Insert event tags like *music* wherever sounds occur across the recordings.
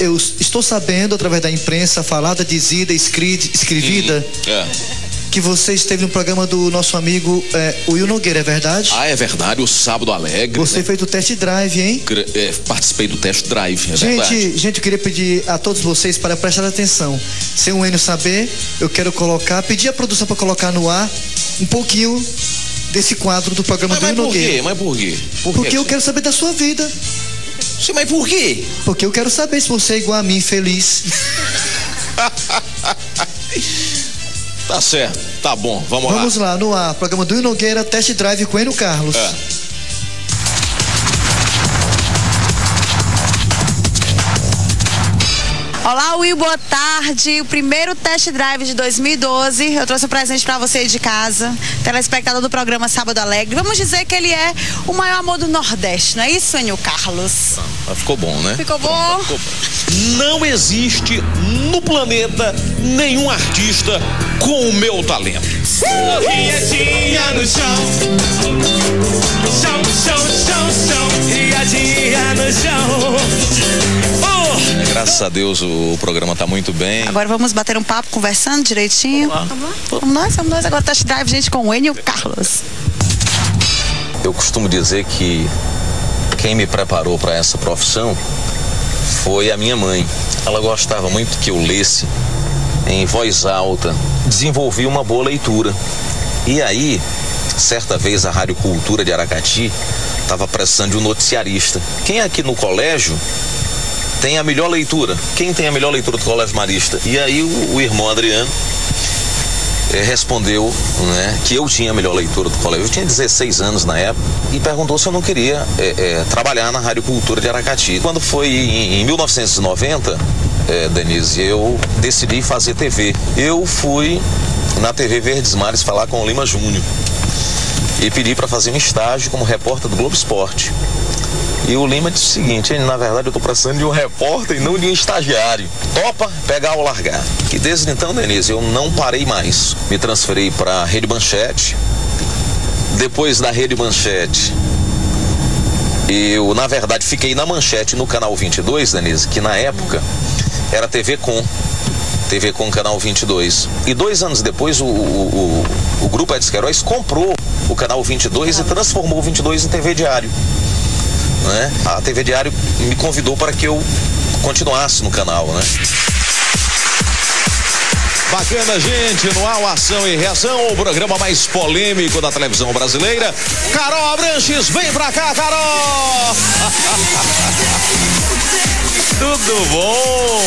eu estou sabendo, através da imprensa falada, dizida, escrita, escrevida, É. que você esteve no programa do nosso amigo é, Will Nogueira, é verdade? Ah, é verdade, o Sábado Alegre. Você né? fez o test drive, hein? É, participei do test drive, é verdade. Gente, gente, eu queria pedir a todos vocês para prestar atenção. Sem o Enio saber, eu quero colocar, pedir a produção para colocar no ar um pouquinho desse quadro do programa Mas, do mas Will por quê? Nogueira. Mas por quê? Por Porque quê? eu quero saber da sua vida. Sim, mas por quê? Porque eu quero saber se você é igual a mim, feliz. *laughs* Tá certo, tá bom, vamos, Vamos lá, no ar. Programa do Will Nogueira, test drive com Enio Carlos. É. Olá, Will, boa tarde. O primeiro test drive de 2012. Eu trouxe um presente pra você aí de casa, telespectador do programa Sábado Alegre. Vamos dizer que ele é o maior amor do Nordeste, não é isso, Enio Carlos? Mas ficou bom, né? Ficou bom? Ficou bom. Não existe no planeta nenhum artista com o meu talento. No. Chão, Graças a Deus o programa tá muito bem. Agora vamos bater um papo conversando direitinho. Vamos lá? Vamos nós, vamos nós. Agora test drive, gente, com o Enio Carlos. Eu costumo dizer que quem me preparou para essa profissão foi a minha mãe. Ela gostava muito que eu lesse em voz alta, desenvolvi uma boa leitura. E aí, certa vez a Rádio Cultura de Aracati estava precisando de um noticiarista. Quem aqui no colégio tem a melhor leitura? Quem tem a melhor leitura do Colégio Marista? E aí o, o irmão Adriano eh, respondeu né, que eu tinha a melhor leitura do colégio. Eu tinha 16 anos na época e perguntou se eu não queria eh, eh, trabalhar na Rádio Cultura de Aracati. Quando foi em, em 1990, eh, Denise, eu decidi fazer TV. Eu fui na TV Verdes Mares falar com o Lima Júnior e pedi para fazer um estágio como repórter do Globo Esporte. E o Lima disse o seguinte, "Ele, na verdade eu tô precisando de um repórter e não de um estagiário. Topa pegar ou largar. E desde então, Denise, eu não parei mais. Me transferi para Rede Manchete. Depois da Rede Manchete, eu, na verdade, fiquei na Manchete no canal 22, Denise, que na época era TV Com. TV Com Canal 22. E dois anos depois, o, o, o, o Grupo Edson Queiroz comprou o Canal 22 e transformou o 22 em TV Diário né? A TV Diário me convidou para que eu continuasse no canal, né? Bacana, gente, no ar, o Ação e Reação, o programa mais polêmico da televisão brasileira. Carol Abranches, vem pra cá, Carol! *laughs* Tudo bom?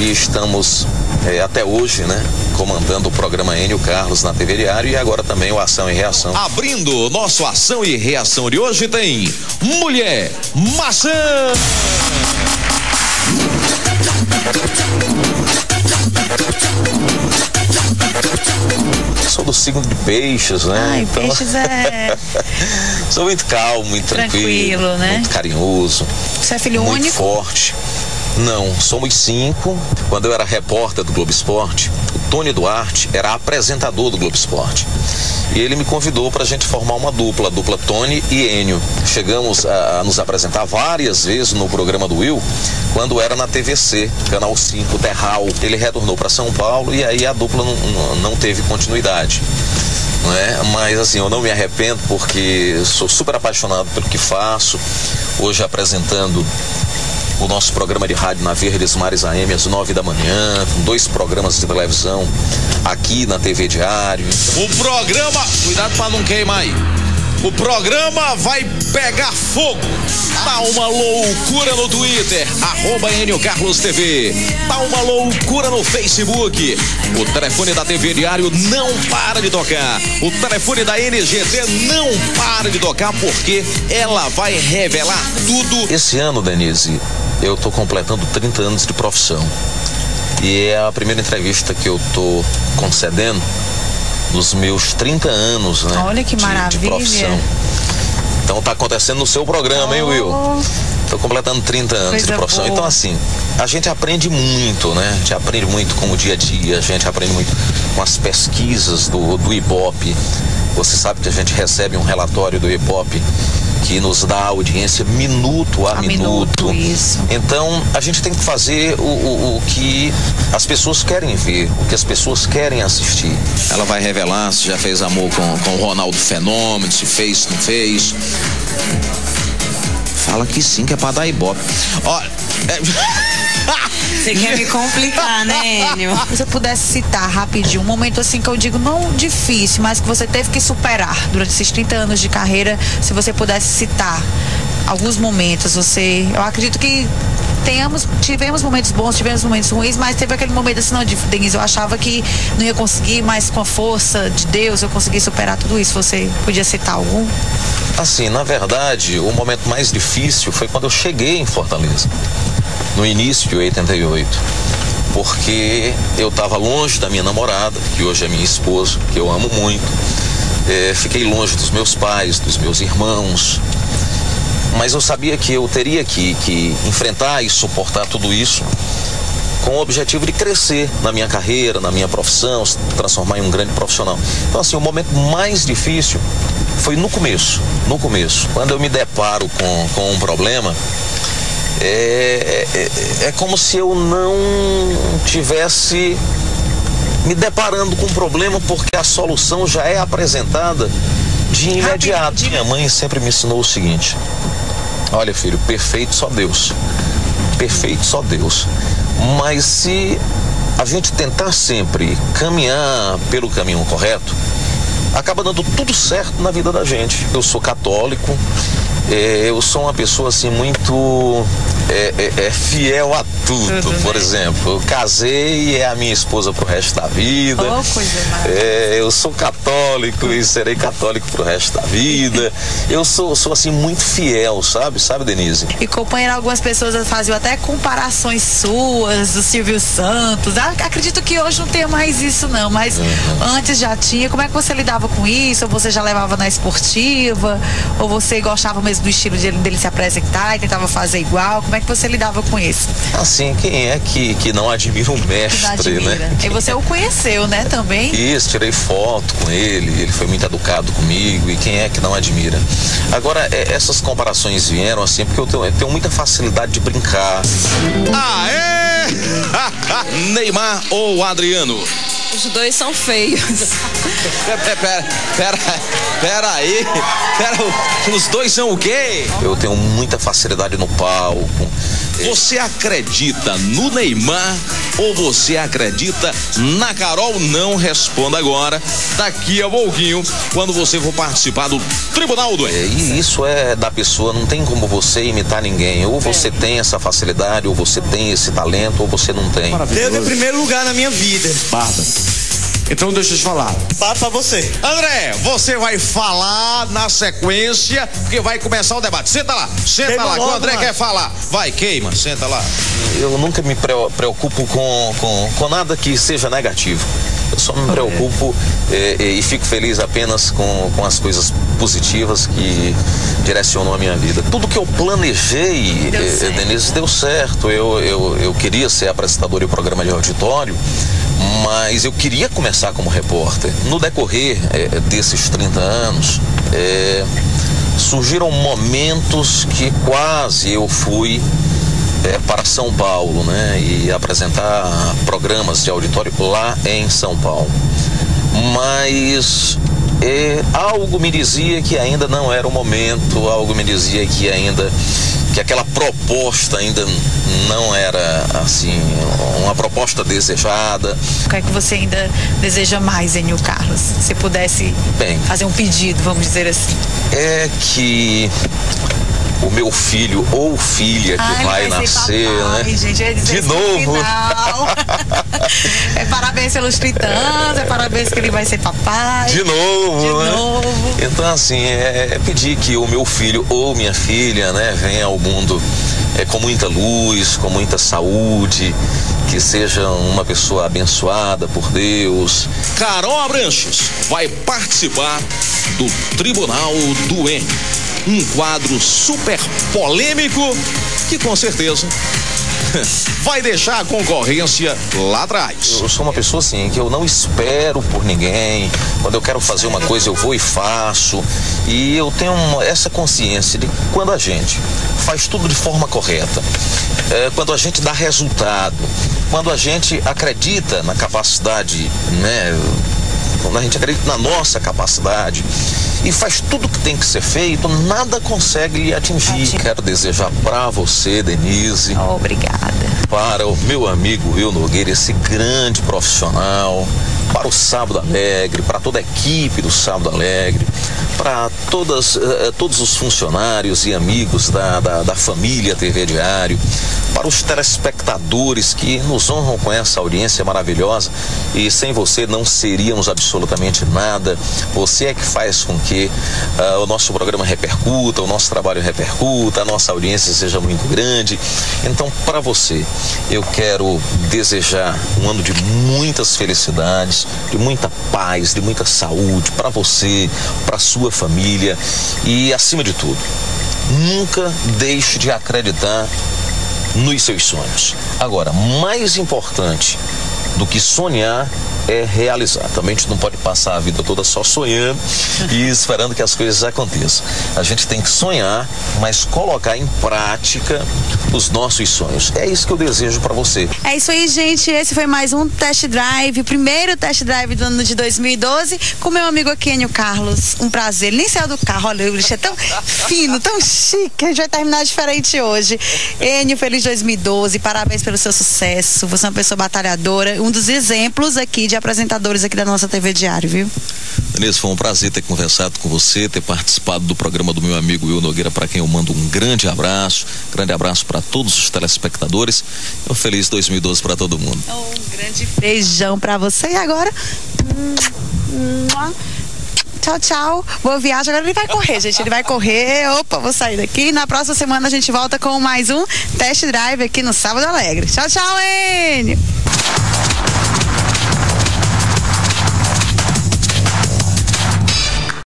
E estamos é, até hoje, né? Comandando o programa Enio Carlos na TV Diário e agora também o Ação e Reação. Abrindo o nosso Ação e Reação de hoje tem Mulher Maçã. Sou do signo de peixes, né? Ai, peixes é. *laughs* Sou muito calmo, muito tranquilo, Tranquilo, né? muito carinhoso, Você é filho muito único? forte. Não, somos cinco. Quando eu era repórter do Globo Esporte, o Tony Duarte era apresentador do Globo Esporte. E ele me convidou para a gente formar uma dupla, a dupla Tony e Enio. Chegamos a, nos apresentar várias vezes no programa do Will, quando era na TVC, Canal 5, Terral. Ele retornou para São Paulo e aí a dupla não, não- teve continuidade. Não é? Mas assim, eu não me arrependo porque sou super apaixonado pelo que faço. Hoje apresentando o nosso programa de rádio na Verdes Mares AM às nove da manhã, com dois programas de televisão aqui na TV Diário. O programa, cuidado pra não queimar aí. O programa vai pegar fogo. Tá uma loucura no Twitter, arroba Enio Carlos TV. Tá uma loucura no Facebook. O telefone da TV Diário não para de tocar. O telefone da NGT não para de tocar porque ela vai revelar tudo. Esse ano, Denise, eu tô completando 30 anos de profissão. E é a primeira entrevista que eu tô concedendo nos meus 30 anos, né? Olha que de- maravilha. De profissão. Então tá acontecendo no seu programa, hein, Will? Tô completando 30 anos Coisa de profissão. boa. Então, assim, a gente aprende muito, né? A gente aprende muito com o dia a dia, a gente aprende muito com as pesquisas do, do Ibope. Você sabe que a gente recebe um relatório do Ibope que nos dá audiência minuto a, A minuto, isso. Então a gente tem que fazer o, o, o que as pessoas querem ver, o que as pessoas querem assistir. Ela vai revelar se já fez amor com, com o Ronaldo Fenômeno, se fez, se não fez. Fala que sim, que é pra dar ibope. Olha. é- *laughs* Você quer me complicar, né, Enio? *laughs* Se você pudesse citar rapidinho um momento assim que eu digo não difícil, mas que você teve que superar durante esses 30 anos de carreira, se você pudesse citar alguns momentos, você. Eu acredito que tenhamos, tivemos momentos bons, tivemos momentos ruins, mas teve aquele momento assim, não, de- Denise, eu achava que não ia conseguir, mas com a força de Deus eu consegui superar tudo isso. Você podia citar algum? Assim, na verdade, o momento mais difícil foi quando eu cheguei em Fortaleza, no início de 88. Porque eu estava longe da minha namorada, que hoje é minha esposa, que eu amo muito. Eh, fiquei longe dos meus pais, dos meus irmãos. Mas eu sabia que eu teria que, que enfrentar e suportar tudo isso com o objetivo de crescer na minha carreira, na minha profissão, se transformar em um grande profissional. Então, assim, o momento mais difícil foi no começo, no começo. Quando eu me deparo com, com um problema, é, é, é como se eu não tivesse me deparando com um problema porque a solução já é apresentada de imediato. Minha mãe sempre me ensinou o seguinte: olha, filho, perfeito só Deus. Perfeito só Deus. Mas se a gente tentar sempre caminhar pelo caminho correto, acaba dando tudo certo na vida da gente. Eu sou católico, eh, eu sou uma pessoa assim muito é, é- é fiel a tudo. Tudo, Por né? exemplo, eu casei e é a minha esposa pro resto da vida. Oh, coisa. É, eu sou católico e serei católico pro resto da vida. Eu sou, sou assim muito fiel, sabe? Sabe, Denise? E companheiro, algumas pessoas faziam até comparações suas do Silvio Santos. Ah, Acredito que hoje não tem mais isso, não, mas antes já tinha. Como é que você lidava com isso? Ou você já levava na esportiva? Ou você gostava mesmo do estilo dele, dele se apresentar e tentava fazer igual? Como é que você lidava com isso? Assim, quem é que, que não admira um Que mestre, admira. né? E você o conheceu, né, também? Isso, tirei foto com ele, ele foi muito educado comigo e quem é que não admira? Agora, é, essas comparações vieram assim porque eu tenho, eu tenho muita facilidade de brincar. Aê! *laughs* Neymar ou Adriano? Os dois são feios. Pera, pera, pera, pera aí. Pera, os dois são o quê? Eu tenho muita facilidade no palco. Você acredita no Neymar ou você acredita na Carol? Não responda agora. Daqui a pouquinho, quando você for participar do Tribunal do É. E isso é da pessoa, não tem como você imitar ninguém. Ou você tem essa facilidade, ou você tem esse talento, ou você não tem. Deus é primeiro lugar na minha vida. Bárbara. Então deixa eu te falar. Pra você. André, você vai falar na sequência, porque vai começar o debate. Senta lá, senta Queima lá, que o logo, André mano. quer falar. Vai, queima, senta lá. Eu nunca me preo- preocupo com, com, com nada que seja negativo. Eu só me preocupo eh, eh, e fico feliz apenas com, com as coisas positivas que direcionam a minha vida. Tudo que eu planejei, Deu certo. Denise, deu certo. Eu, eu, eu queria ser apresentador de programa de auditório, mas eu queria começar como repórter. No decorrer eh, desses 30 anos, eh, surgiram momentos que quase eu fui é, para São Paulo, né? E apresentar programas de auditório lá em São Paulo. Mas é, algo me dizia que ainda não era o momento, algo me dizia que ainda que aquela proposta ainda não era assim uma proposta desejada. O que é que você ainda deseja mais, Enio Carlos? Se pudesse Bem. fazer um pedido, vamos dizer assim. É que o meu filho ou filha que ele vai, ser nascer, papai, né? Gente, De novo. *laughs* é parabéns pelos 30 anos, é parabéns que ele vai ser papai. De novo, De né? novo. Então, assim, é, é pedir que o meu filho ou minha filha, né, venha ao mundo é, com muita luz, com muita saúde, que seja uma pessoa abençoada por Deus. Carol Abranches vai participar do Tribunal do N. Um quadro super polêmico que com certeza *laughs* vai deixar a concorrência lá atrás. Eu sou uma pessoa assim que eu não espero por ninguém. Quando eu quero fazer uma coisa, eu vou e faço. E eu tenho uma, essa consciência de quando a gente faz tudo de forma correta, é, quando a gente dá resultado, quando a gente acredita na capacidade, né? Quando a gente acredita na nossa capacidade e faz tudo que tem que ser feito, nada consegue lhe atingir. Quero desejar para você, Denise. Obrigada. Para o meu amigo Will Nogueira, esse grande profissional, para o Sábado Alegre, para toda a equipe do Sábado Alegre, para todas, eh, todos os funcionários e amigos da, da, da família TV Diário, para os telespectadores que nos honram com essa audiência maravilhosa e sem você não seríamos absolutamente nada. Você é que faz com que uh, o nosso programa repercuta, o nosso trabalho repercuta, a nossa audiência seja muito grande. Então, para você, eu quero desejar um ano de muitas felicidades, de muita paz, de muita saúde para você, para sua família e, acima de tudo, nunca deixe de acreditar nos seus sonhos. Agora, mais importante do que sonhar é realizar. Também a gente não pode passar a vida toda só sonhando e esperando que as coisas aconteçam. A gente tem que sonhar, mas colocar em prática os nossos sonhos. É isso que eu desejo para você. É isso aí, gente. Esse foi mais um test drive, primeiro test drive do ano de 2012, com meu amigo aqui, Enio Carlos. Um prazer. Ele nem saiu do carro, olha, o bicho é tão fino, tão chique. A gente vai terminar diferente hoje. Enio, feliz 2012. Parabéns pelo seu sucesso. Você é uma pessoa batalhadora, um dos exemplos aqui de apresentadores aqui da nossa TV Diário, viu? Denise, foi um prazer ter conversado com você, ter participado do programa do meu amigo Will Nogueira, para quem eu mando um grande abraço. Grande abraço para todos os telespectadores. Um feliz 2012 para todo mundo. Um grande beijão para você. E agora. Tchau, tchau. Boa viagem. Agora ele vai correr, gente. Ele vai correr. Opa, vou sair daqui. Na próxima semana a gente volta com mais um test drive aqui no Sábado Alegre. Tchau, tchau, Enio.